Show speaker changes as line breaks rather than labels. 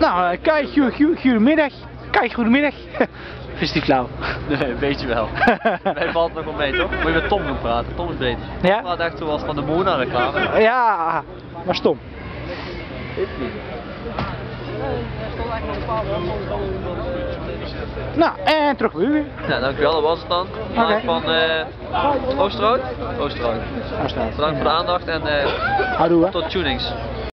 Nou, eh, kijk, goedemiddag. Kijk, goedemiddag. Is die flauw?
Nee, weet je wel. Wij valt nog wel mee, toch? Moet je met Tom gaan praten. Tom is beter.
Ja?
Ik praat echt zoals van de boer naar de kamer.
Ja, maar stom. Nou, en terug bij u weer.
Ja, dankjewel. Dat was het dan.
Okay.
Van uh, Oosterhout? Oosterhout. Bedankt voor de aandacht en uh, tot tunings.